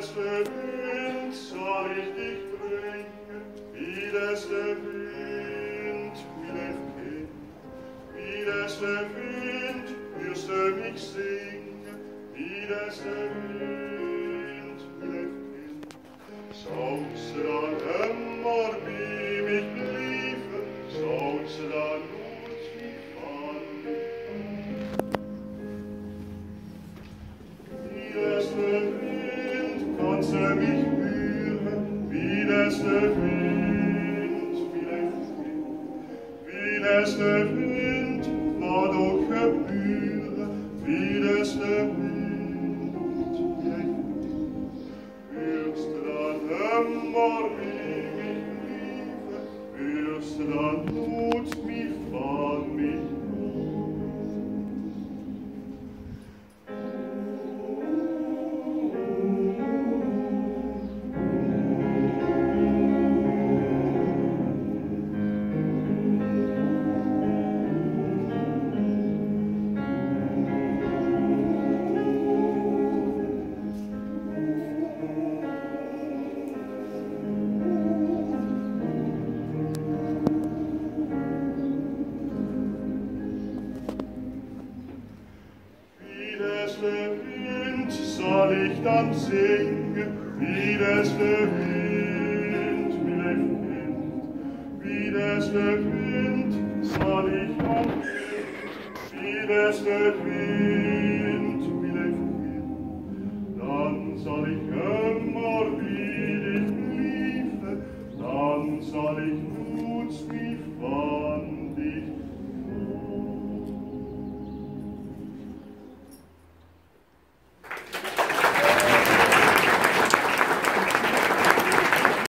es gewinnt, soll ich dich bringen, wie es gewinnt, wie es geht. Wie es gewinnt, wirst du mich singen, wie Ganze mich wie des der Wind, wie des Wind, wie des der Wind, war wie des der Wind, wie des Wind, wirst dann immer wie mich liebe, wirst dann mich fahren, mich Wind soll ich dann singen, wie der Wind will ich gehen, wie des der Wind soll ich dann singen, wie des der Wind